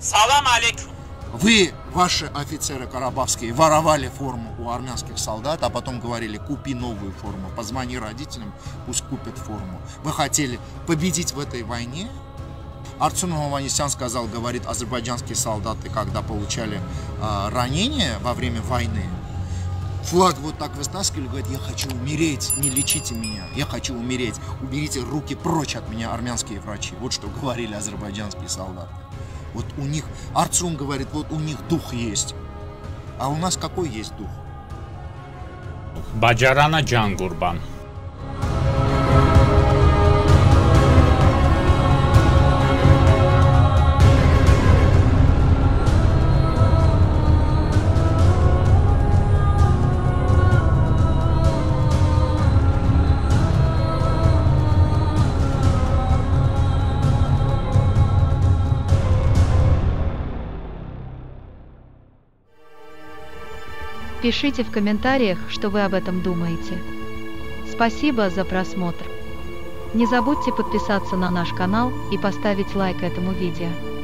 Салам алейкум. Вы, ваши офицеры карабахские, воровали форму у армянских солдат, а потом говорили, купи новую форму, позвони родителям, пусть купят форму. Вы хотели победить в этой войне? Арцун Хованесян сказал, говорит, азербайджанские солдаты, когда получали э, ранения во время войны, флаг вот так вытаскивали, говорит, я хочу умереть, не лечите меня, я хочу умереть, уберите руки прочь от меня, армянские врачи. Вот что говорили азербайджанские солдаты. Вот у них, Арцун говорит, вот у них дух есть. А у нас какой есть дух? Баджарана Джангурбан. Пишите в комментариях, что вы об этом думаете. Спасибо за просмотр. Не забудьте подписаться на наш канал и поставить лайк этому видео.